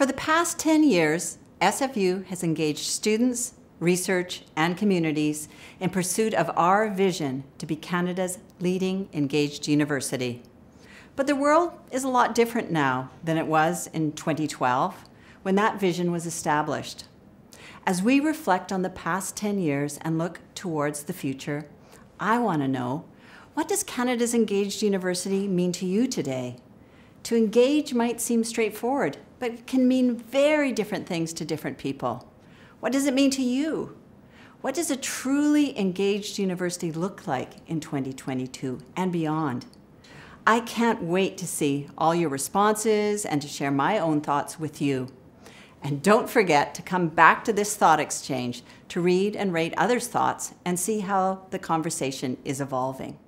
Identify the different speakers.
Speaker 1: For the past 10 years, SFU has engaged students, research, and communities in pursuit of our vision to be Canada's leading engaged university. But the world is a lot different now than it was in 2012 when that vision was established. As we reflect on the past 10 years and look towards the future, I want to know what does Canada's Engaged University mean to you today? To engage might seem straightforward, but it can mean very different things to different people. What does it mean to you? What does a truly engaged university look like in 2022 and beyond? I can't wait to see all your responses and to share my own thoughts with you. And don't forget to come back to this ThoughtExchange to read and rate others' thoughts and see how the conversation is evolving.